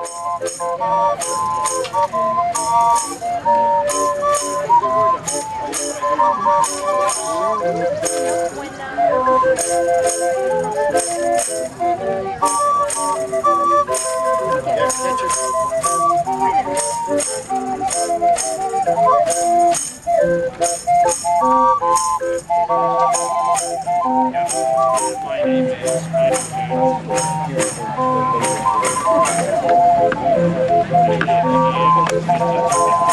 My name is Michael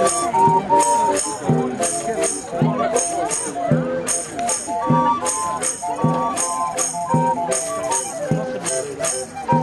Thank you.